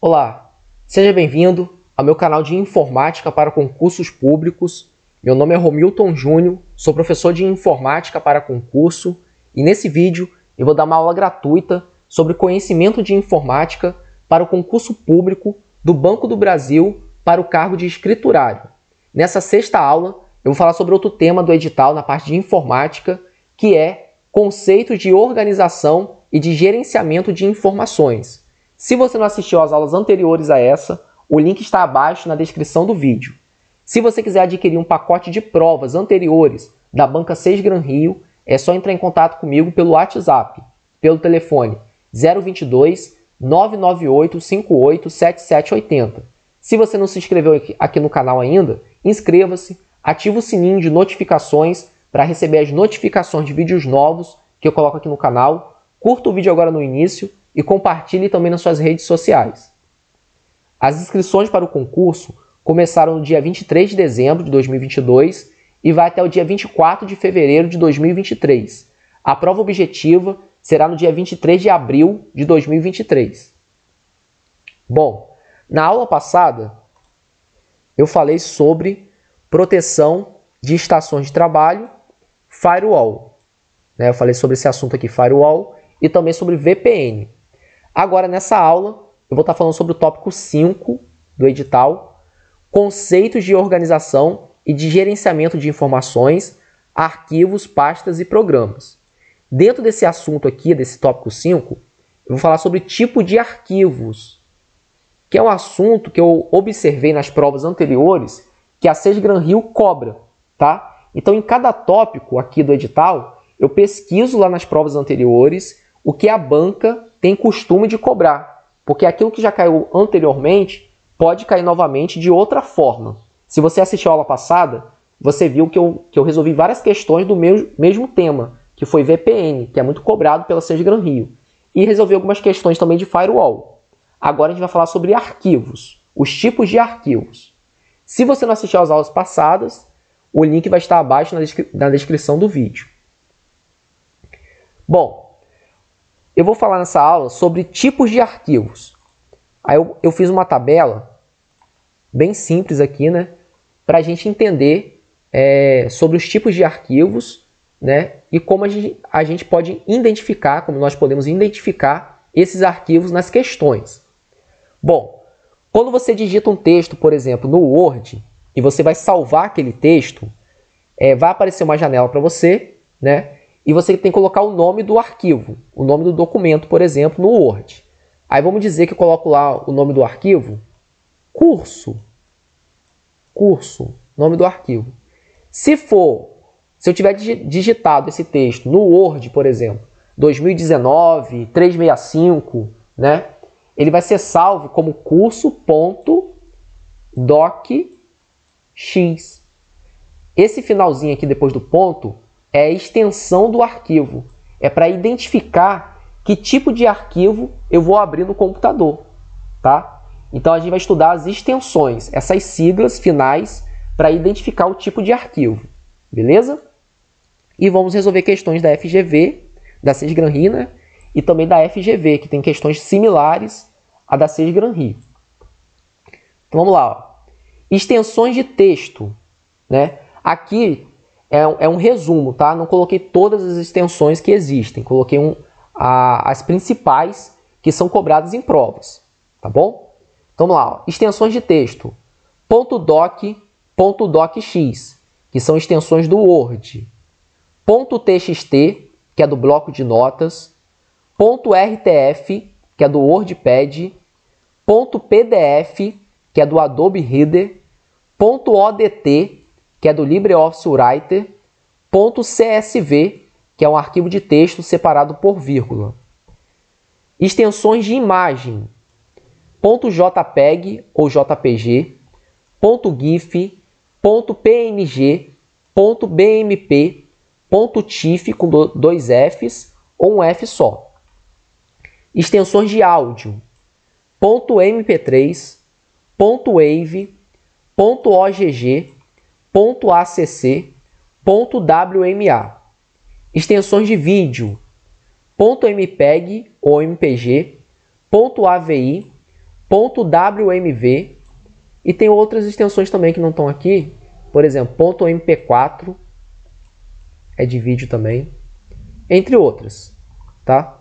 Olá, seja bem-vindo ao meu canal de informática para concursos públicos. Meu nome é Romilton Júnior, sou professor de informática para concurso e nesse vídeo eu vou dar uma aula gratuita sobre conhecimento de informática para o concurso público do Banco do Brasil para o cargo de escriturário. Nessa sexta aula, eu vou falar sobre outro tema do edital na parte de informática, que é conceitos de organização e de gerenciamento de informações. Se você não assistiu às aulas anteriores a essa, o link está abaixo na descrição do vídeo. Se você quiser adquirir um pacote de provas anteriores da Banca 6 Gran Rio, é só entrar em contato comigo pelo WhatsApp, pelo telefone 022 998 58 7780. Se você não se inscreveu aqui no canal ainda, inscreva-se, ative o sininho de notificações para receber as notificações de vídeos novos que eu coloco aqui no canal. Curta o vídeo agora no início e compartilhe também nas suas redes sociais. As inscrições para o concurso começaram no dia 23 de dezembro de 2022 e vai até o dia 24 de fevereiro de 2023. A prova objetiva será no dia 23 de abril de 2023. Bom, na aula passada eu falei sobre proteção de estações de trabalho, firewall. Né? Eu falei sobre esse assunto aqui, firewall, e também sobre VPN. Agora, nessa aula, eu vou estar falando sobre o tópico 5 do edital, conceitos de organização e de gerenciamento de informações, arquivos, pastas e programas. Dentro desse assunto aqui, desse tópico 5, eu vou falar sobre tipo de arquivos, que é um assunto que eu observei nas provas anteriores que a SES Gran Rio cobra, tá? Então, em cada tópico aqui do edital, eu pesquiso lá nas provas anteriores o que a banca tem costume de cobrar, porque aquilo que já caiu anteriormente pode cair novamente de outra forma. Se você assistiu a aula passada, você viu que eu, que eu resolvi várias questões do meu, mesmo tema, que foi VPN, que é muito cobrado pela SES Gran Rio, e resolvi algumas questões também de firewall. Agora a gente vai falar sobre arquivos, os tipos de arquivos. Se você não assistiu às aulas passadas, o link vai estar abaixo na, descri na descrição do vídeo. Bom, eu vou falar nessa aula sobre tipos de arquivos. Aí eu, eu fiz uma tabela bem simples aqui, né? Para a gente entender é, sobre os tipos de arquivos, né? E como a gente, a gente pode identificar, como nós podemos identificar esses arquivos nas questões. Bom, quando você digita um texto, por exemplo, no Word, e você vai salvar aquele texto, é, vai aparecer uma janela para você, né? E você tem que colocar o nome do arquivo, o nome do documento, por exemplo, no Word. Aí vamos dizer que eu coloco lá o nome do arquivo, curso, curso, nome do arquivo. Se for, se eu tiver digitado esse texto no Word, por exemplo, 2019, 365, né? Ele vai ser salvo como curso.docx. Esse finalzinho aqui depois do ponto é a extensão do arquivo. É para identificar que tipo de arquivo eu vou abrir no computador, tá? Então a gente vai estudar as extensões, essas siglas finais para identificar o tipo de arquivo, beleza? E vamos resolver questões da FGV, da Cisgran Rio, né? E também da FGV, que tem questões similares à da Cisgran Rio. Então vamos lá, ó. extensões de texto, né? Aqui é, é um resumo, tá? Não coloquei todas as extensões que existem, coloquei um, a, as principais que são cobradas em provas, tá bom? Então vamos lá, ó. extensões de texto, ponto .doc, ponto .docx, que são extensões do Word, ponto .txt, que é do bloco de notas, ponto .rtf, que é do WordPad, ponto .pdf, que é do Adobe Reader, ponto .odt, que é do LibreOffice Writer, .csv, que é um arquivo de texto separado por vírgula. Extensões de imagem, .jpeg ou jpg, .gif, .png, .bmp, .tif com dois Fs ou um F só. Extensões de áudio, .mp3, .wave, .ogg, .acc, .wma. Extensões de vídeo, .mpeg ou mpg, .avi, .wmv e tem outras extensões também que não estão aqui, por exemplo, .mp4 é de vídeo também, entre outras, tá?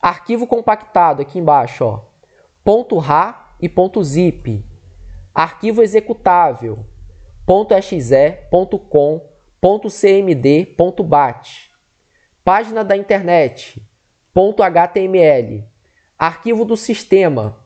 Arquivo compactado aqui embaixo, ó, .ra e .zip, arquivo executável, .exe, .com, .cmd, .bat, página da internet, .html, arquivo do sistema,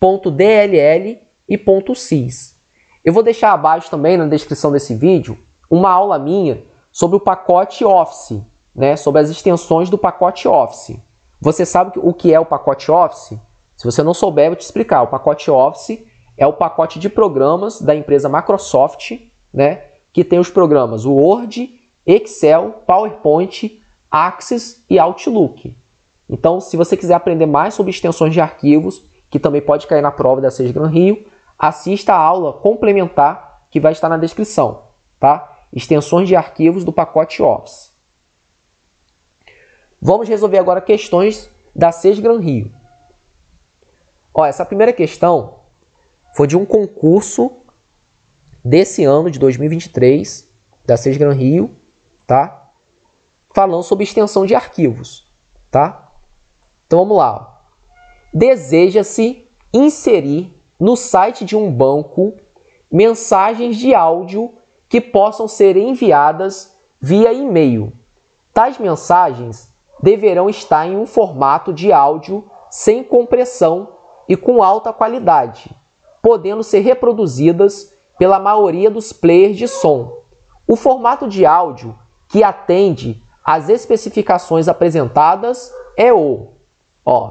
.dll e .sys. Eu vou deixar abaixo também na descrição desse vídeo uma aula minha sobre o pacote Office, né, sobre as extensões do pacote Office. Você sabe o que é o pacote Office? Se você não souber, eu vou te explicar. O pacote Office é o pacote de programas da empresa Microsoft, né, que tem os programas Word, Excel, PowerPoint, Access e Outlook. Então, se você quiser aprender mais sobre extensões de arquivos, que também pode cair na prova da SESGRAN Rio, assista a aula complementar que vai estar na descrição, tá? Extensões de arquivos do pacote Office. Vamos resolver agora questões da SESGRAN Rio. Ó, essa primeira questão foi de um concurso desse ano de 2023 da SESGRAN Rio, tá? Falando sobre extensão de arquivos, tá? Então vamos lá. Deseja-se inserir no site de um banco mensagens de áudio que possam ser enviadas via e-mail. Tais mensagens deverão estar em um formato de áudio sem compressão e com alta qualidade, podendo ser reproduzidas pela maioria dos players de som. O formato de áudio que atende às especificações apresentadas é o ó,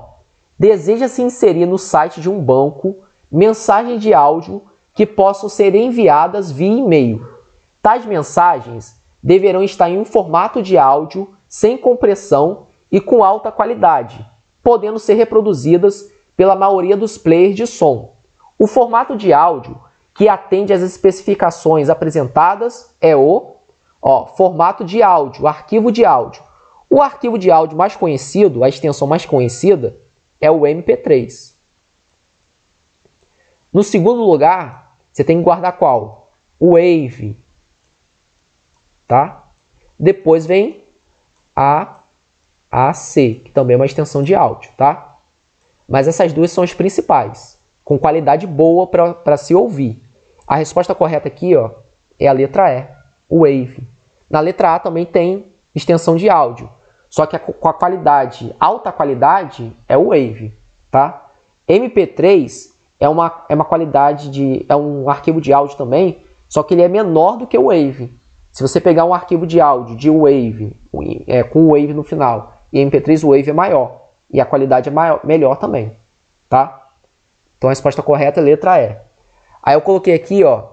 deseja se inserir no site de um banco mensagens de áudio que possam ser enviadas via e-mail. Tais mensagens deverão estar em um formato de áudio sem compressão e com alta qualidade, podendo ser reproduzidas pela maioria dos players de som. O formato de áudio que atende às especificações apresentadas é o ó, formato de áudio, arquivo de áudio. O arquivo de áudio mais conhecido, a extensão mais conhecida, é o MP3. No segundo lugar, você tem que guardar qual? O Wave. Tá? Depois vem a AC, que também é uma extensão de áudio, tá? Mas essas duas são as principais, com qualidade boa para se ouvir. A resposta correta aqui ó, é a letra E, Wave. Na letra A também tem extensão de áudio, só que a, com a qualidade, alta qualidade, é o Wave, tá? MP3 é uma, é uma qualidade de. é um arquivo de áudio também, só que ele é menor do que o Wave. Se você pegar um arquivo de áudio de Wave, é, com Wave no final, e MP3 o Wave é maior. E a qualidade é maior, melhor também. Tá? Então a resposta correta é letra E. Aí eu coloquei aqui ó,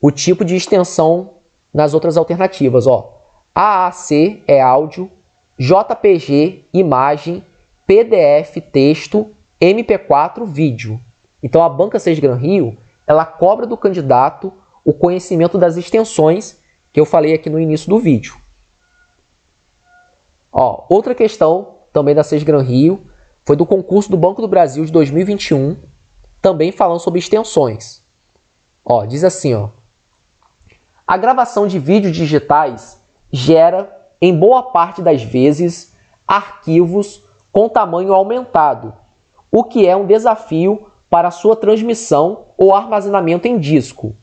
o tipo de extensão nas outras alternativas. Ó. AAC é áudio, JPG, imagem, PDF, texto MP4 vídeo. Então a Banca 6 Gran Rio, ela cobra do candidato o conhecimento das extensões que eu falei aqui no início do vídeo. Ó, outra questão também da 6 Gran Rio foi do concurso do Banco do Brasil de 2021, também falando sobre extensões. Ó, diz assim, ó: A gravação de vídeos digitais gera, em boa parte das vezes, arquivos com tamanho aumentado o que é um desafio para sua transmissão ou armazenamento em disco.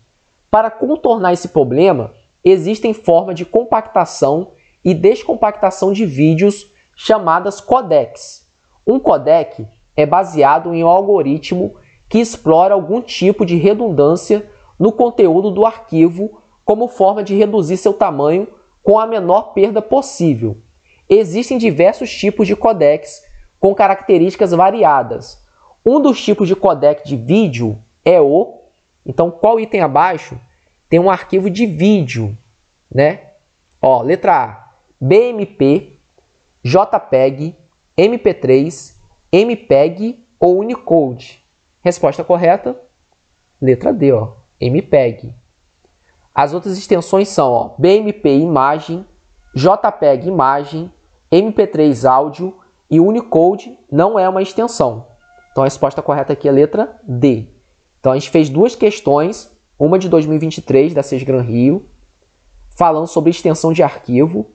Para contornar esse problema, existem formas de compactação e descompactação de vídeos chamadas codecs. Um codec é baseado em um algoritmo que explora algum tipo de redundância no conteúdo do arquivo como forma de reduzir seu tamanho com a menor perda possível. Existem diversos tipos de codecs com características variadas. Um dos tipos de codec de vídeo é o. Então, qual item abaixo tem um arquivo de vídeo, né? Ó, letra A: BMP, JPEG, MP3, MPEG ou Unicode. Resposta correta: letra D, ó, MPEG. As outras extensões são ó, BMP imagem, JPEG imagem, MP3 áudio e Unicode não é uma extensão, Então a resposta correta aqui é letra D. Então a gente fez duas questões, uma de 2023 da Sesgran Rio, falando sobre extensão de arquivo,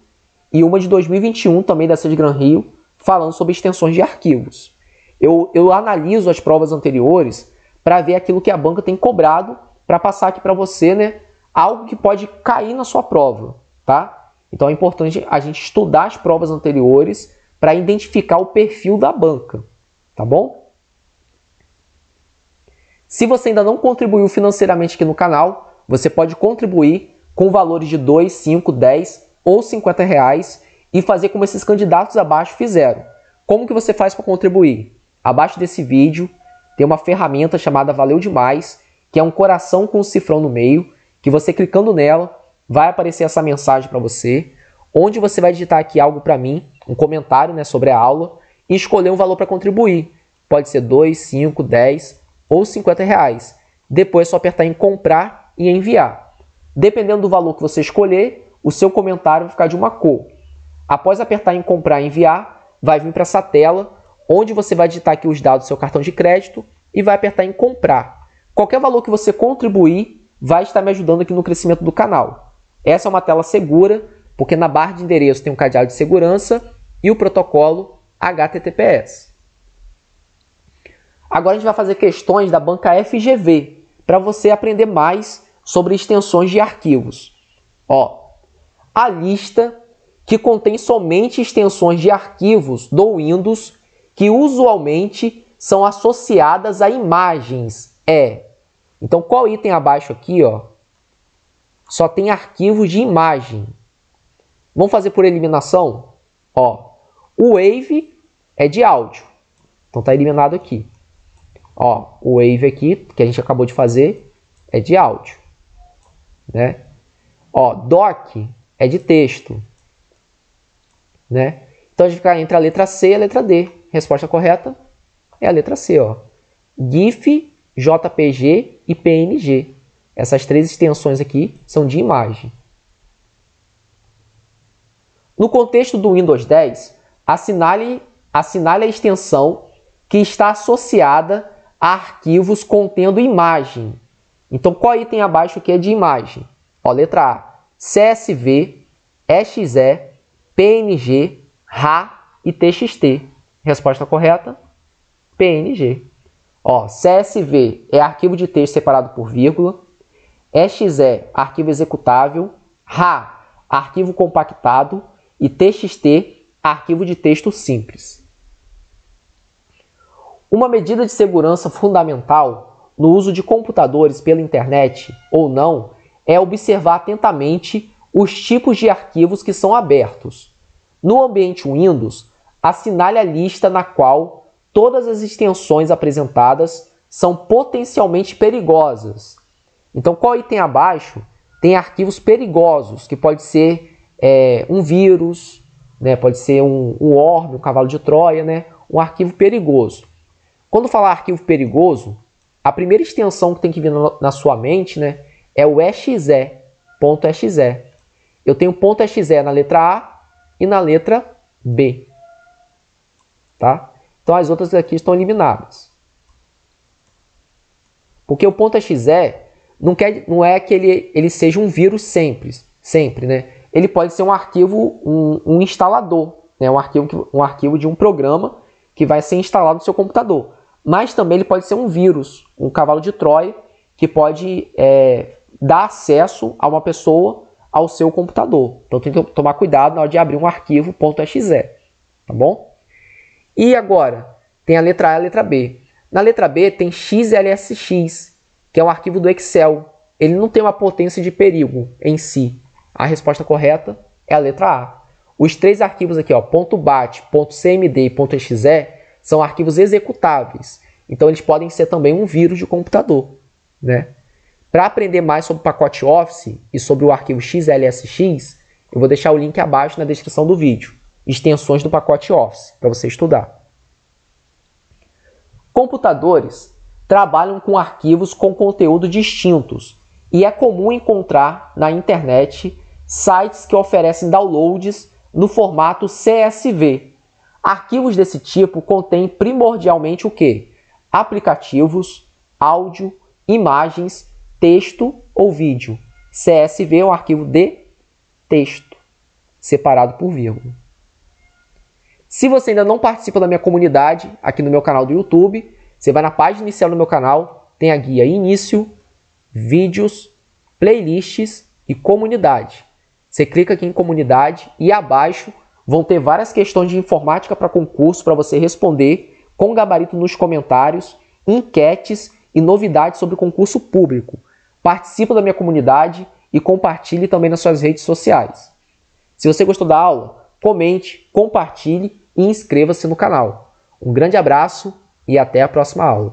e uma de 2021 também da Sesgran Rio, falando sobre extensões de arquivos. Eu, eu analiso as provas anteriores para ver aquilo que a banca tem cobrado para passar aqui para você, né? Algo que pode cair na sua prova, tá? Então é importante a gente estudar as provas anteriores para identificar o perfil da banca, tá bom? Se você ainda não contribuiu financeiramente aqui no canal, você pode contribuir com valores de 2, 5, 10 ou 50 reais e fazer como esses candidatos abaixo fizeram. Como que você faz para contribuir? Abaixo desse vídeo tem uma ferramenta chamada Valeu Demais, que é um coração com um cifrão no meio, que você clicando nela vai aparecer essa mensagem para você, onde você vai digitar aqui algo para mim, um comentário né, sobre a aula, e escolher um valor para contribuir. Pode ser 2, 5, 10 ou 50 reais. Depois é só apertar em comprar e enviar. Dependendo do valor que você escolher, o seu comentário vai ficar de uma cor. Após apertar em comprar e enviar, vai vir para essa tela, onde você vai digitar aqui os dados do seu cartão de crédito e vai apertar em comprar. Qualquer valor que você contribuir vai estar me ajudando aqui no crescimento do canal. Essa é uma tela segura, porque na barra de endereço tem um cadeado de segurança e o protocolo HTTPS. Agora a gente vai fazer questões da banca FGV para você aprender mais sobre extensões de arquivos. Ó, a lista que contém somente extensões de arquivos do Windows que usualmente são associadas a imagens é. Então qual item abaixo aqui, ó? Só tem arquivos de imagem. Vamos fazer por eliminação? Ó, o Wave é de áudio. Então tá eliminado aqui. Ó, o Wave aqui, que a gente acabou de fazer, é de áudio. Né? Ó, Doc é de texto. Né? Então a gente fica entre a letra C e a letra D. Resposta correta é a letra C. Ó. GIF, JPG e PNG. Essas três extensões aqui são de imagem. No contexto do Windows 10, assinale, assinale a extensão que está associada a arquivos contendo imagem. Então, qual item abaixo que é de imagem? Ó, letra A, CSV, EXE, PNG, RA e TXT. Resposta correta, PNG. Ó, CSV é arquivo de texto separado por vírgula, EXE, arquivo executável, RA, arquivo compactado e TXT, arquivo de texto simples. Uma medida de segurança fundamental no uso de computadores pela internet ou não é observar atentamente os tipos de arquivos que são abertos. No ambiente Windows, assinale a lista na qual todas as extensões apresentadas são potencialmente perigosas. Então, qual item abaixo tem arquivos perigosos, que pode ser é, um vírus, né? pode ser um, um orbe, um cavalo de Troia, né? um arquivo perigoso. Quando falar arquivo perigoso, a primeira extensão que tem que vir na, sua mente né, é o exe, ponto .exe. Eu tenho ponto .exe na letra A e na letra B. Tá? Então as outras aqui estão eliminadas. Porque o ponto .exe não, quer, não é que ele, ele seja um vírus sempre, sempre, né? ele pode ser um arquivo, um, um instalador, né? um, arquivo, um arquivo de um programa que vai ser instalado no seu computador. Mas também ele pode ser um vírus, um cavalo de Troia, que pode é, dar acesso a uma pessoa ao seu computador. Então tem que tomar cuidado na hora de abrir um arquivo .exe, tá bom? E agora, tem a letra A e a letra B. Na letra B tem XLSX, que é um arquivo do Excel. Ele não tem uma potência de perigo em si, a resposta correta é a letra A. Os três arquivos aqui, ó, .bat, .cmd e .exe, são arquivos executáveis. Então eles podem ser também um vírus de computador, né? Para aprender mais sobre o pacote Office e sobre o arquivo XLSX, eu vou deixar o link abaixo na descrição do vídeo. Extensões do pacote Office, para você estudar. Computadores trabalham com arquivos com conteúdo distintos e é comum encontrar na internet sites que oferecem downloads no formato CSV. Arquivos desse tipo contêm primordialmente o que? aplicativos, áudio, imagens, texto ou vídeo. CSV é um arquivo de texto, separado por vírgula. Se você ainda não participa da minha comunidade, aqui no meu canal do YouTube, você vai na página inicial do meu canal, tem a guia Início, Vídeos, Playlists e Comunidade. Você clica aqui em Comunidade e abaixo vão ter várias questões de informática para concurso para você responder com gabarito nos comentários, enquetes e novidades sobre concurso público. Participe da minha comunidade e compartilhe também nas suas redes sociais. Se você gostou da aula, comente, compartilhe e inscreva-se no canal. Um grande abraço e até a próxima aula.